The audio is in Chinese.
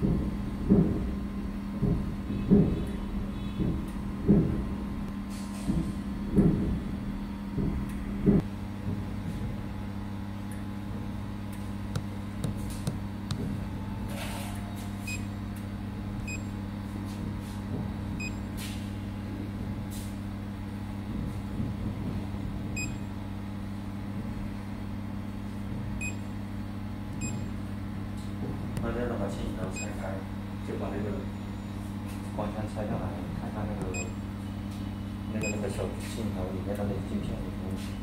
Thank you. 镜头拆开，就把那个光圈拆下来，看看那个那个那个小镜头里面的那个镜片有什么。